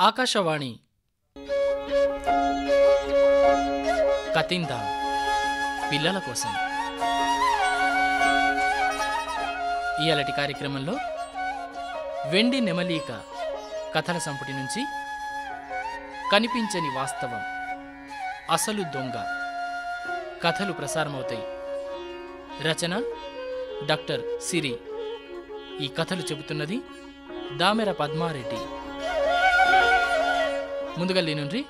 ఆకాశవాణి. కతింద. పిల్లల కోసం. ఇయాలటి కార్యక్రమంలో వెండి నెమలీక కథల సంపుటి నుంచి కనిపించని వాస్తవం అసలు దొంగ కథలు ప్రసారమవుతాయి. రచన డాక్టర్ సిరి. ఈ కథలు చెబుతున్నది దామెర పద్మారెడ్డి. ముందుగా లేనుండ్రి.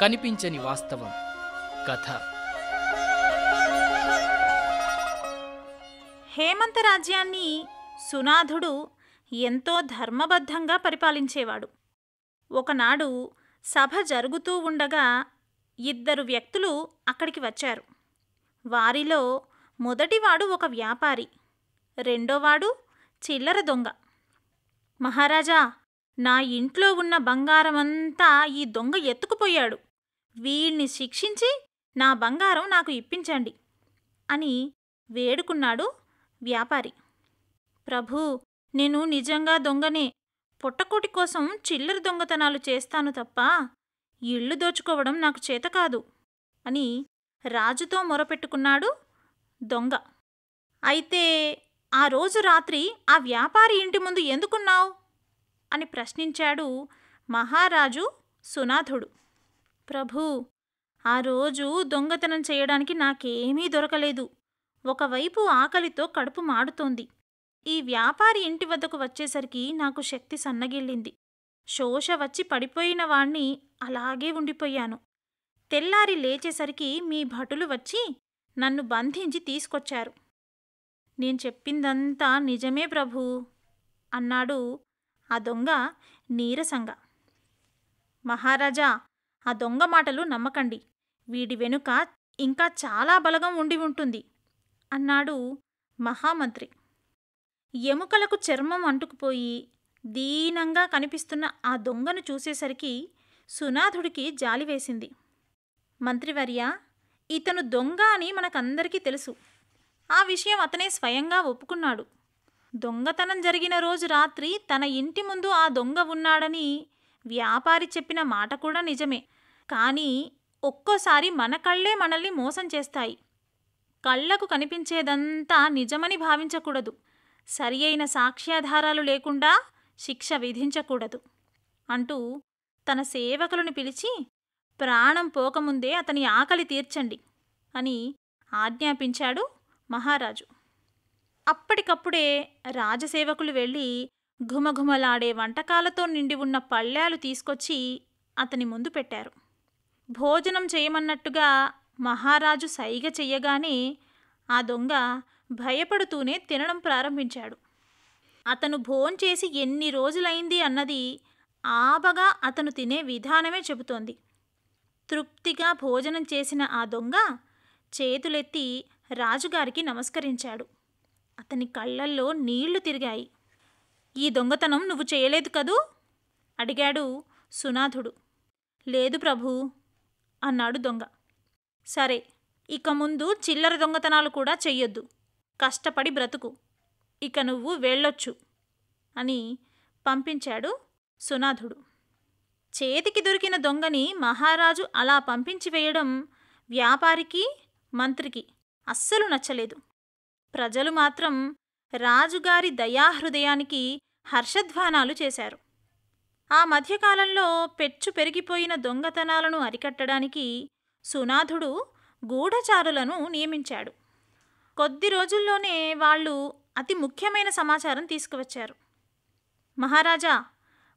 కనిపించని వాస్తవం కథ. హేమంత రాజ్యాన్ని సునాథుడు ఎంతో ధర్మబద్ధంగా పరిపాలించేవాడు. ఒకనాడు సభ జరుగుతూ ఉండగా ఇద్దరు వ్యక్తులు అక్కడికి వచ్చారు. వారిలో మొదటివాడు ఒక వ్యాపారి రెండోవాడు చిల్లర దొంగ. మహారాజా నా ఇంట్లో ఉన్న బంగారమంతా ఈ దొంగ ఎత్తుకుపోయాడు. వీణ్ణి శిక్షించి నా బంగారం నాకు ఇప్పించండి అని వేడుకున్నాడు వ్యాపారి. ప్రభూ నేను నిజంగా దొంగనే. పుట్టకోటి కోసం చిల్లర దొంగతనాలు చేస్తాను తప్ప ఇళ్ళు దోచుకోవడం నాకు చేత కాదు అని రాజుతో మొరపెట్టుకున్నాడు దొంగ. అయితే ఆ రోజు రాత్రి ఆ వ్యాపారి ఇంటి ముందు ఎందుకున్నావు? అని ప్రశ్నించాడు మహారాజు సునాథుడు. ప్రభూ ఆ రోజు దొంగతనం చేయడానికి నాకేమీ దొరకలేదు. ఒకవైపు ఆకలితో కడుపు మాడుతోంది. ఈ వ్యాపారి ఇంటి వద్దకు వచ్చేసరికి నాకు శక్తి సన్నగిల్లింది. శోష వచ్చి పడిపోయిన వాణ్ణి అలాగే ఉండిపోయాను. తెల్లారి లేచేసరికి మీ భటులు వచ్చి నన్ను బంధించి తీసుకొచ్చారు. నేను చెప్పిందంతా నిజమే ప్రభూ అన్నాడు ఆ దొంగ నీరసంగా. మహారాజా ఆ దొంగ మాటలు నమ్మకండి. వీడి వెనుక ఇంకా చాలా బలగం ఉండి ఉంటుంది అన్నాడు మహామంత్రి. ఎముకలకు చర్మం అంటుకుపోయి దీనంగా కనిపిస్తున్న ఆ దొంగను చూసేసరికి సునాథుడికి జాలి వేసింది. మంత్రివర్య ఇతను దొంగ అని మనకందరికీ తెలుసు. ఆ విషయం అతనే స్వయంగా ఒప్పుకున్నాడు. దొంగతనం జరిగిన రోజు రాత్రి తన ఇంటి ముందు ఆ దొంగ ఉన్నాడని వ్యాపారి చెప్పిన మాట కూడా నిజమే. కానీ ఒక్కోసారి మన కళ్ళే మనల్ని మోసం చేస్తాయి. కళ్ళకు కనిపించేదంతా నిజమని భావించకూడదు. సరి అయిన సాక్ష్యాధారాలు లేకుండా శిక్ష విధించకూడదు. అంటూ తన సేవకులను పిలిచి ప్రాణం పోకముందే అతని ఆకలి తీర్చండి అని ఆజ్ఞాపించాడు మహారాజు. అప్పటికప్పుడే రాజసేవకులు వెళ్ళి ఘుమఘుమలాడే వంటకాలతో నిండి ఉన్న పళ్ళాలు తీసుకొచ్చి అతని ముందు పెట్టారు. భోజనం చేయమన్నట్టుగా మహారాజు సైగ చెయ్యగానే ఆ దొంగ భయపడుతూనే తినడం ప్రారంభించాడు. అతను భోంచేసి ఎన్ని రోజులైంది అన్నది ఆబగా అతను తినే విధానమే చెబుతోంది. తృప్తిగా భోజనం చేసిన ఆ దొంగ చేతులెత్తి రాజుగారికి నమస్కరించాడు. అతని కళ్ళల్లో నీళ్ళు తిరిగాయి. ఈ దొంగతనం నువ్వు చేయలేదు కదూ? అడిగాడు సునాథుడు. లేదు ప్రభూ అన్నాడు దొంగ. సరే ఇక ముందు చిల్లర దొంగతనాలు కూడా చెయ్యొద్దు. కష్టపడి బ్రతుకు. ఇక నువ్వు వెళ్ళొచ్చు అని పంపించాడు సునాథుడు. చేతికి దొరికిన దొంగని మహారాజు అలా పంపించి వేయడం వ్యాపారికి మంత్రికి అస్సలు నచ్చలేదు. ప్రజలు మాత్రం రాజుగారి దయాహృదయానికి హర్షధ్వానాలు చేశారు. ఆ మధ్యకాలంలో పెచ్చు పెరిగిపోయిన దొంగతనాలను అరికట్టడానికి సునాథుడు గూఢచారులను నియమించాడు. కొద్ది రోజుల్లోనే వాళ్ళు అతి ముఖ్యమైన సమాచారం తీసుకువచ్చారు. మహారాజా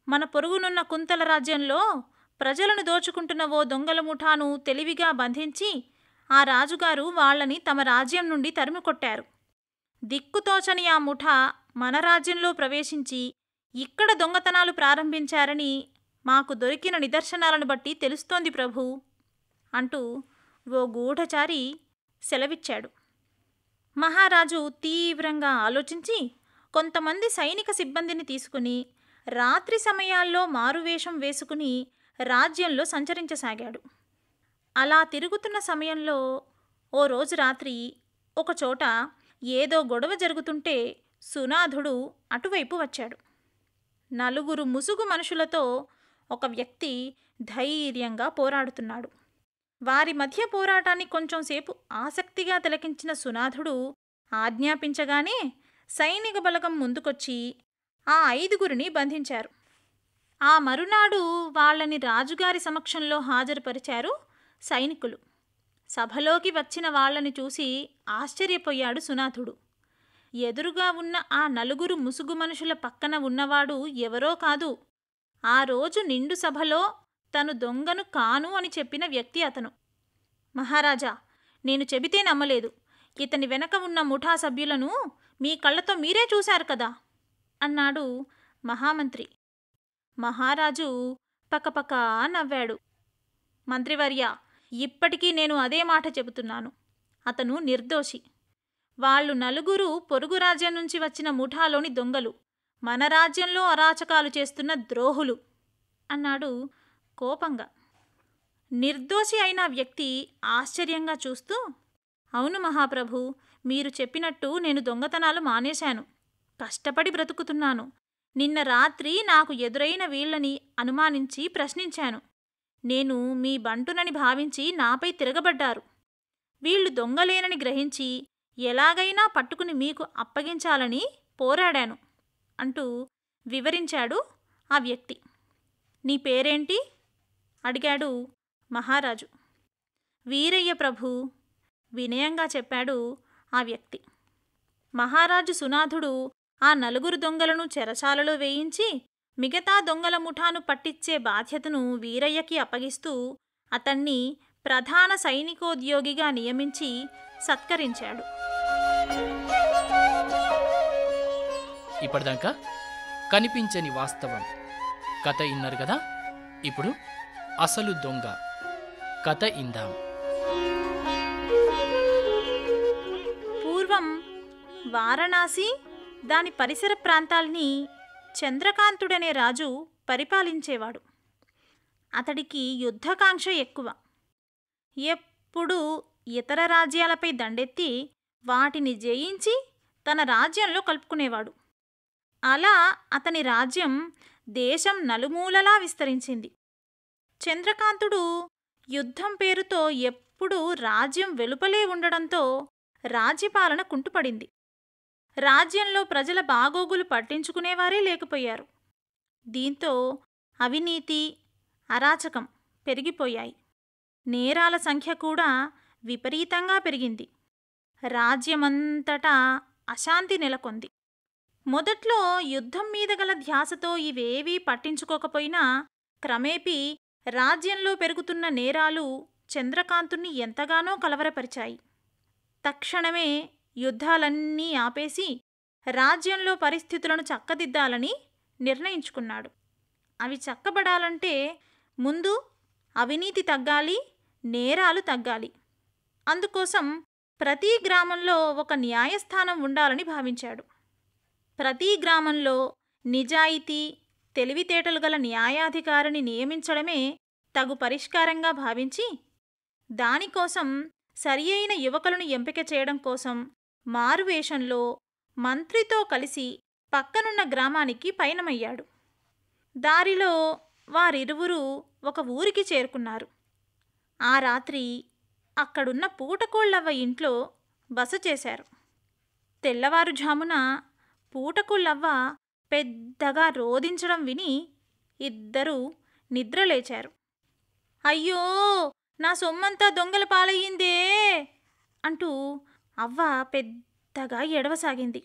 మన పొరుగునున్న కుంతల రాజ్యంలో ప్రజలను దోచుకుంటున్న ఓ దొంగల ముఠాను తెలివిగా బంధించి ఆ రాజుగారు వాళ్ళని తమ రాజ్యం నుండి తరిమికొట్టారు. దిక్కుతోచని ఆ ముఠా మన రాజ్యంలో ప్రవేశించి ఇక్కడ దొంగతనాలు ప్రారంభించారని మాకు దొరికిన నిదర్శనాలను బట్టి తెలుస్తోంది ప్రభు అంటూ ఓ గూఢచారి సెలవిచ్చాడు. మహారాజు తీవ్రంగా ఆలోచించి కొంతమంది సైనిక సిబ్బందిని తీసుకుని రాత్రి సమయాల్లో మారువేషం వేసుకుని రాజ్యంలో సంచరించసాగాడు. అలా తిరుగుతున్న సమయంలో ఓ రోజు రాత్రి ఒకచోట ఏదో గొడవ జరుగుతుంటే సునాథుడు అటువైపు వచ్చాడు. నలుగురు ముసుగు మనుషులతో ఒక వ్యక్తి ధైర్యంగా పోరాడుతున్నాడు. వారి మధ్య పోరాటాన్ని కొంచెంసేపు ఆసక్తిగా తిలకించిన సునాథుడు ఆజ్ఞాపించగానే సైనిక బలగం ముందుకొచ్చి ఆ ఐదుగురిని బంధించారు. ఆ మరునాడు వాళ్ళని రాజుగారి సమక్షంలో హాజరుపరిచారు సైనికులు. సభలోకి వచ్చిన వాళ్ళని చూసి ఆశ్చర్యపోయాడు సునాథుడు. ఎదురుగా ఉన్న ఆ నలుగురు ముసుగు మనుషుల పక్కన ఉన్నవాడు ఎవరో కాదు. ఆ రోజు నిండు సభలో తను దొంగను కాను అని చెప్పిన వ్యక్తి అతను. మహారాజా నేను చెబితే నమ్మలేదు. ఇతని వెనక ఉన్న ముఠా సభ్యులను మీ కళ్ళతో మీరే చూశారు కదా? అన్నాడు మహామంత్రి. మహారాజు పక్కపక్క నవ్వాడు. మంత్రివర్య ఇప్పటికీ నేను అదే మాట చెబుతున్నాను. అతను నిర్దోషి. వాళ్ళు నలుగురు పొరుగు రాజ్యం నుంచి వచ్చిన ముఠాలోని దొంగలు. మన రాజ్యంలో అరాచకాలు చేస్తున్న ద్రోహులు అన్నాడు కోపంగా. నిర్దోషి అయిన వ్యక్తి ఆశ్చర్యంగా చూస్తూ అవును మహాప్రభు మీరు చెప్పినట్టు నేను దొంగతనాలు మానేశాను. కష్టపడి బ్రతుకుతున్నాను. నిన్న రాత్రి నాకు ఎదురైన వీళ్ళని అనుమానించి ప్రశ్నించాను. నేను మీ బంటునని భావించి నాపై తిరగబడ్డారు. వీళ్ళు దొంగలేనని గ్రహించి ఎలాగైనా పట్టుకుని మీకు అప్పగించాలని పోరాడాను అంటూ వివరించాడు ఆ వ్యక్తి. నీ పేరేంటి? అడిగాడు మహారాజు. వీరయ్య ప్రభు వినయంగా చెప్పాడు ఆ వ్యక్తి. మహారాజు సునాథుడు ఆ నలుగురు దొంగలను చెరసాలలో వేయించి మిగతా దొంగల ముఠాను పట్టించే బాధ్యతను వీరయ్యకి అప్పగిస్తూ అతన్ని ప్రధాన సైనికోద్యోగిగా నియమించి సత్కరించాడు. ఇప్పటిదాకా కనిపించని వాస్తవం. కథ ఇన్నారు కదా? ఇప్పుడు అసలు దొంగ. కథ ఇందాం. పూర్వం వారణాసి దాని పరిసర ప్రాంతాల్ని చంద్రకాంతుడనే రాజు పరిపాలించేవాడు. అతడికి యుద్ధకాంక్ష ఎక్కువ. ఎప్పుడూ ఇతర రాజ్యాలపై దండెత్తి వాటిని జయించి తన రాజ్యంలో కలుపుకునేవాడు. అలా అతని రాజ్యం దేశం నలుమూలలా విస్తరించింది. చంద్రకాంతుడు యుద్ధం పేరుతో ఎప్పుడూ రాజ్యం వెలుపలే ఉండడంతో రాజ్యపాలన కుంటుపడింది. రాజ్యంలో ప్రజల బాగోగులు పట్టించుకునేవారే లేకపోయారు. దీంతో అవినీతి అరాచకం పెరిగిపోయాయి. నేరాల సంఖ్య కూడా విపరీతంగా పెరిగింది. రాజ్యమంతటా అశాంతి నెలకొంది. మొదట్లో యుద్ధం మీద గల ధ్యాసతో ఇవేవీ పట్టించుకోకపోయినా క్రమేపీ రాజ్యంలో పెరుగుతున్న నేరాలు చంద్రకాంతుణ్ణి ఎంతగానో కలవరపరిచాయి. తక్షణమే యుద్ధాలన్నీ ఆపేసి రాజ్యంలో పరిస్థితులను చక్కదిద్దాలని నిర్ణయించుకున్నాడు. అవి చక్కబడాలంటే ముందు అవినీతి తగ్గాలి నేరాలు తగ్గాలి. అందుకోసం ప్రతి గ్రామంలో ఒక న్యాయస్థానం ఉండాలని భావించాడు. ప్రతి గ్రామంలో నిజాయితీ తెలివితేటలు గల న్యాయాధికారిని నియమించడమే తగు పరిష్కారంగా భావించి దానికోసం సరి అయిన యువకులను ఎంపిక చేయడం కోసం మారువేషంలో మంత్రితో కలిసి పక్కనున్న గ్రామానికి పయనమయ్యాడు. దారిలో వారిరువురు ఒక ఊరికి చేరుకున్నారు. ఆ రాత్రి అక్కడున్న పూటకోళ్ళవ్వ ఇంట్లో బస చేశారు. తెల్లవారుజామున పూటకోళ్ళవ్వ పెద్దగా రోదించడం విని ఇద్దరూ నిద్రలేచారు. అయ్యో! నా సొమ్మంతా దొంగల పాలయ్యిందే! అంటూ అవ్వ పెద్దగా ఎడవసాగింది.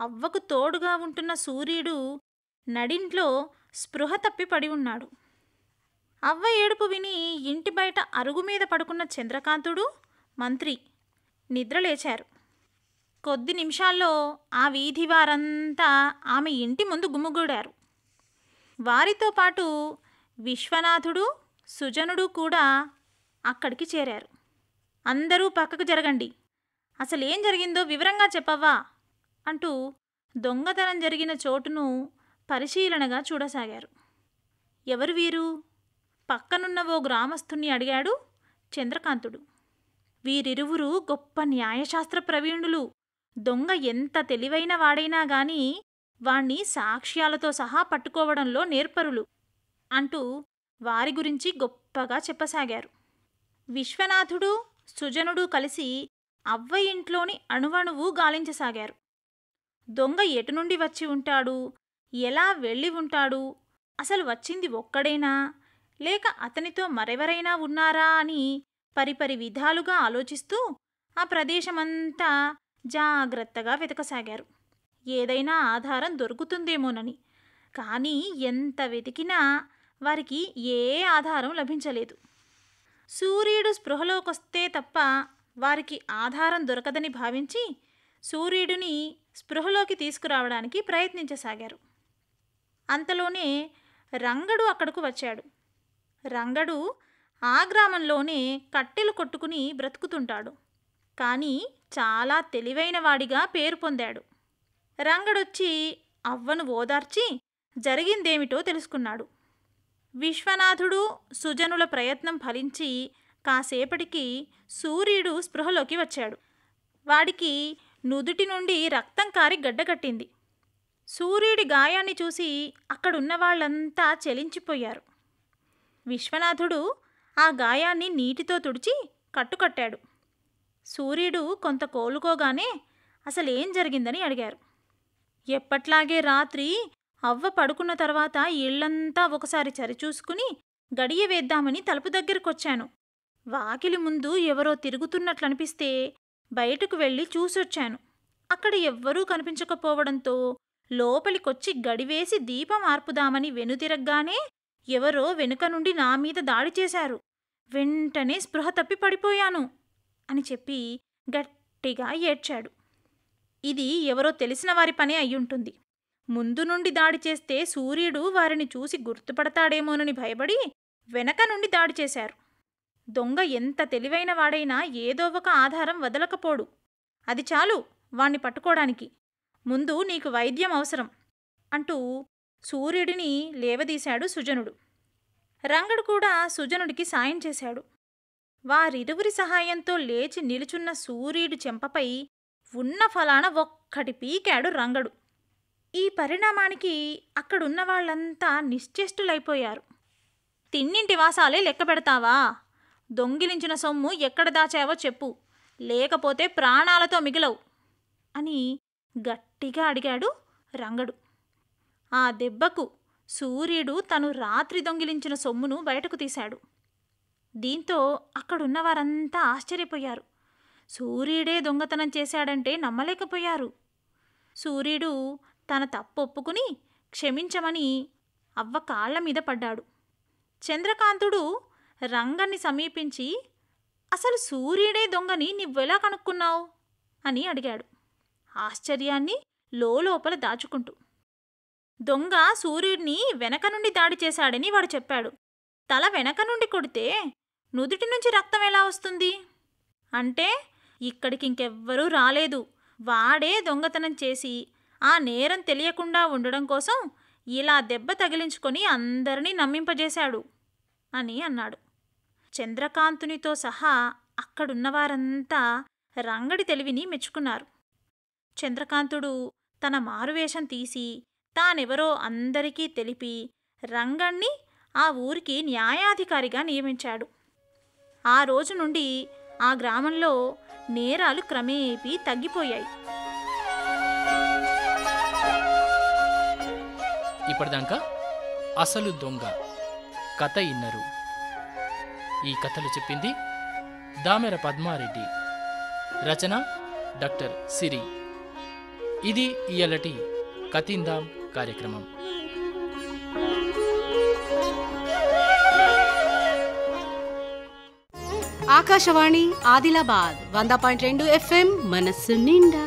అవ్వకు తోడుగా ఉంటున్న సూర్యుడు నడింట్లో స్పృహ తప్పి పడి ఉన్నాడు. అవ్వ ఏడుపు విని ఇంటి బయట అరుగు మీద పడుకున్న చంద్రకాంతుడు మంత్రి నిద్రలేచారు కొద్ది నిమిషాల్లో ఆ వీధి వారంతా ఆమె ఇంటి ముందు గుమ్ముగూడారు వారితో పాటు విశ్వనాథుడు సుజనుడు కూడా అక్కడికి చేరారు. అందరూ పక్కకు జరగండి. అసలేం జరిగిందో వివరంగా చెప్పవ్వా అంటూ దొంగతనం జరిగిన చోటును పరిశీలనగా చూడసాగారు. ఎవరు వీరు? పక్కనున్న ఓ గ్రామస్థుణ్ణి అడిగాడు చంద్రకాంతుడు. వీరిరువురు గొప్ప న్యాయశాస్త్ర ప్రవీణులు. దొంగ ఎంత తెలివైన వాడైనా గాని వాణ్ణి సాక్ష్యాలతో సహా పట్టుకోవడంలో నేర్పరులు అంటూ వారి గురించి గొప్పగా చెప్పసాగారు. విశ్వనాథుడు సుజనుడు కలిసి అవ్వ ఇంట్లోని అణువణువు గాలించసాగారు. దొంగ ఎటు నుండి వచ్చి ఉంటాడు? ఎలా వెళ్ళి ఉంటాడు? అసలు వచ్చింది ఒక్కడేనా? లేక అతనితో మరెవరైనా ఉన్నారా? అని పరిపరి విధాలుగా ఆలోచిస్తూ ఆ ప్రదేశమంతా జాగ్రత్తగా వెతకసాగారు. ఏదైనా ఆధారం దొరుకుతుందేమోనని. కానీ ఎంత వెతికినా వారికి ఏ ఆధారం లభించలేదు. సూర్యుడు స్పృహలోకొస్తే తప్ప వారికి ఆధారం దొరకదని భావించి సూర్యుడిని స్పృహలోకి తీసుకురావడానికి ప్రయత్నించసాగారు. అంతలోనే రంగడు అక్కడకు వచ్చాడు. రంగడు ఆ గ్రామంలోనే కట్టెలు కొట్టుకుని బ్రతుకుతుంటాడు. కానీ చాలా తెలివైన వాడిగా పేరు పొందాడు. రంగడొచ్చి అవ్వను ఓదార్చి జరిగిందేమిటో తెలుసుకున్నాడు. విశ్వనాథుడు సుజనుల ప్రయత్నం ఫలించి కాసేపటికి సూర్యుడు స్పృహలోకి వచ్చాడు. వాడికి నుదుటి నుండి రక్తం కారి గడ్డకట్టింది సూర్యుడి గాయాన్ని చూసి అక్కడున్న వాళ్ళంతా చెలించిపోయారు. విశ్వనాథుడు ఆ గాయాన్ని నీటితో తుడిచి కట్టుకట్టాడు. సూర్యుడు కొంత కోలుకోగానే అసలేం జరిగిందని అడిగారు. ఎప్పట్లాగే రాత్రి అవ్వ పడుకున్న తర్వాత ఇళ్ళంతా ఒకసారి చరిచూసుకుని గడియ వేద్దామని తలుపు దగ్గరకొచ్చాను. వాకిలి ముందు ఎవరో తిరుగుతున్నట్లనిపిస్తే బయటకు వెళ్ళి చూసొచ్చాను. అక్కడ ఎవ్వరూ కనిపించకపోవడంతో లోపలికొచ్చి గడివేసి దీపం ఆర్పుదామని వెనుతిరగ్గానే ఎవరో వెనుక నుండి నా మీద దాడి చేశారు. వెంటనే స్పృహ తప్పి పడిపోయాను అని చెప్పి గట్టిగా ఏడ్చాడు. ఇది ఎవరో తెలిసిన వారి పనే అయ్యుంటుంది. ముందు నుండి దాడి చేస్తే సూర్యుడు వారిని చూసి గుర్తుపడతాడేమోనని భయపడి వెనక నుండి దాడి చేశారు. దొంగ ఎంత తెలివైన వాడైనా ఏదో ఒక ఆధారం వదలకపోడు. అది చాలు వాణ్ణి పట్టుకోవడానికి ముందు నీకు వైద్యం అవసరం అంటూ సూర్యుడిని లేవదీశాడు సుజనుడు. రంగడు కూడా సుజనుడికి సాయం చేశాడు. వారిరువురి సహాయంతో లేచి నిలుచున్న సూర్యుడి చెంపపై ఉన్న ఫలాన ఒక్కటి పీకాడు రంగడు. ఈ పరిణామానికి అక్కడున్న వాళ్ళంతా నిశ్చేష్టులైపోయారు. తిన్నింటి వాసాలే లెక్క పెడతావా దొంగిలించిన సొమ్ము ఎక్కడ దాచావో చెప్పు. లేకపోతే ప్రాణాలతో మిగిలవు. అని గట్టిగా అడిగాడు రంగడు. ఆ దెబ్బకు సూర్యుడు తను రాత్రి దొంగిలించిన సొమ్మును బయటకు తీశాడు. దీంతో అక్కడున్న వారంతా ఆశ్చర్యపోయారు. సూర్యుడే దొంగతనం చేశాడంటే నమ్మలేకపోయారు. సూర్యుడు తన తప్పు ఒప్పుకుని క్షమించమని అవ్వ కాళ్ళ మీద పడ్డాడు. చంద్రకాంతుడు రంగన్ని సమీపించి అసలు సూర్యుడే దొంగని నువ్వెలా కనుక్కున్నావు? అని అడిగాడు. ఆశ్చర్యాన్ని లోపల దాచుకుంటూ. దొంగ సూర్యుడిని వెనక నుండి దాడి చేశాడని వాడు చెప్పాడు. తల వెనక నుండి కొడితే నుదుటి నుంచి రక్తం ఎలా వస్తుంది? అంటే ఇక్కడికి ఇంకెవ్వరూ రాలేదు. వాడే దొంగతనం చేసి ఆ నేరం తెలియకుండా ఉండడం కోసం ఇలా దెబ్బ తగిలించుకొని అందరినీ నమ్మింపజేశాడు అని అన్నాడు. చంద్రకాంతునితో సహా అక్కడున్నవారంతా రంగడి తెలివిని మెచ్చుకున్నారు. చంద్రకాంతుడు తన మారువేషం తీసి తానెవరో అందరికీ తెలిపి రంగణ్ణి ఆ ఊరికి న్యాయాధికారిగా నియమించాడు. ఆ రోజు నుండి ఆ గ్రామంలో నేరాలు క్రమేపీ తగ్గిపోయాయి. ఇప్పటిదాకా అసలు దొంగ కథ ఇన్నరు. ఈ కథలు చెప్పింది దామెర పద్మారెడ్డి. రచన డాక్టర్ సిరి. ఇది ఇయలటి కతిందాం కార్యక్రమం. ఆకాశవాణి ఆదిలాబాద్ వంద పాయింట్ రెండు ఎఫ్ఎం మనస్సు నిండా.